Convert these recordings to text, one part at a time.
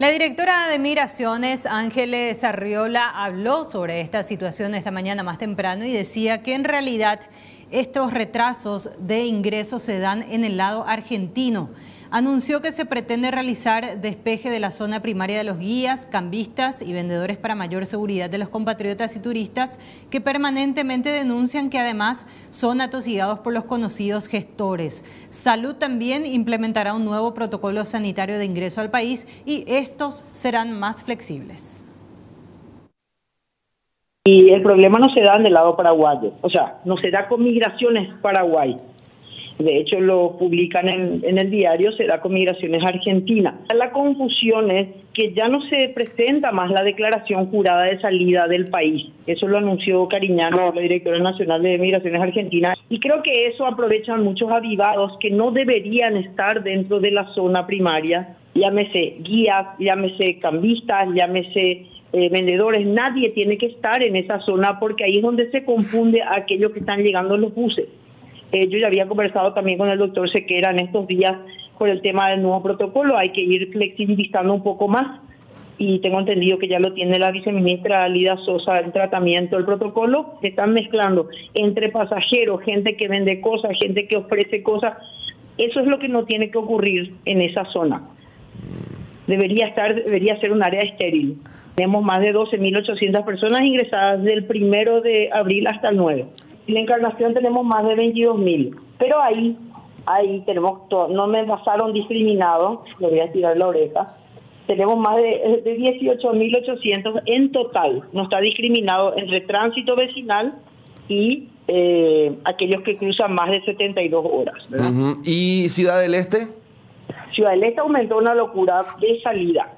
La directora de Migraciones, Ángeles Arriola, habló sobre esta situación esta mañana más temprano y decía que en realidad estos retrasos de ingresos se dan en el lado argentino anunció que se pretende realizar despeje de la zona primaria de los guías, cambistas y vendedores para mayor seguridad de los compatriotas y turistas que permanentemente denuncian que además son atosigados por los conocidos gestores. Salud también implementará un nuevo protocolo sanitario de ingreso al país y estos serán más flexibles. Y el problema no se da en el lado paraguayo, o sea, no se da con migraciones Paraguay, de hecho lo publican en, el diario, se da con Migraciones Argentina. La confusión es que ya no se presenta más la declaración jurada de salida del país. Eso lo anunció Cariñano, la directora nacional de Migraciones Argentina. Y creo que eso aprovechan muchos avivados que no deberían estar dentro de la zona primaria, llámese guías, llámese cambistas, llámese eh, vendedores, nadie tiene que estar en esa zona porque ahí es donde se confunde aquellos que están llegando en los buses. Eh, yo ya había conversado también con el doctor Sequera en estos días por el tema del nuevo protocolo. Hay que ir flexibilizando un poco más y tengo entendido que ya lo tiene la viceministra Lida Sosa el tratamiento del protocolo. Se están mezclando entre pasajeros, gente que vende cosas, gente que ofrece cosas. Eso es lo que no tiene que ocurrir en esa zona. Debería estar, debería ser un área estéril. Tenemos más de 12.800 personas ingresadas del primero de abril hasta el 9 la encarnación tenemos más de 22 mil. Pero ahí, ahí tenemos, no me pasaron discriminados, le voy a tirar la oreja, tenemos más de, de 18.800 en total. No está discriminado entre tránsito vecinal y eh, aquellos que cruzan más de 72 horas. ¿Y Ciudad del Este? Ciudad del Este aumentó una locura de salida.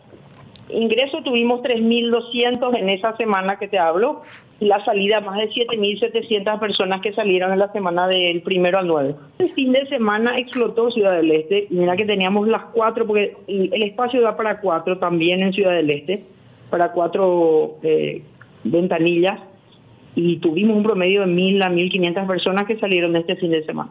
Ingreso tuvimos 3.200 en esa semana que te hablo y la salida más de 7.700 personas que salieron en la semana del primero al 9. El fin de semana explotó Ciudad del Este. Mira que teníamos las cuatro, porque el espacio da para cuatro también en Ciudad del Este, para cuatro eh, ventanillas y tuvimos un promedio de 1.000 a 1.500 personas que salieron este fin de semana.